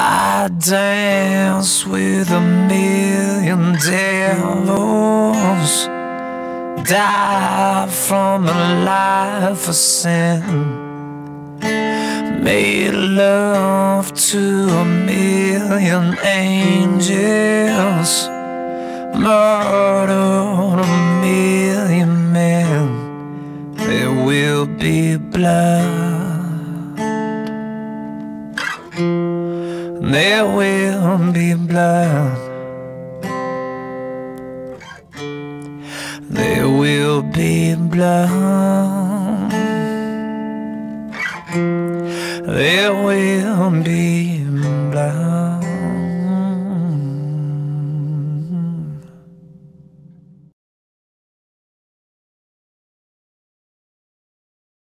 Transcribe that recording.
I dance with a million devils, die from a life of sin. Made love to a million angels, murdered a million men. There will be blood. There will be blood. There will be blood. There will be blood.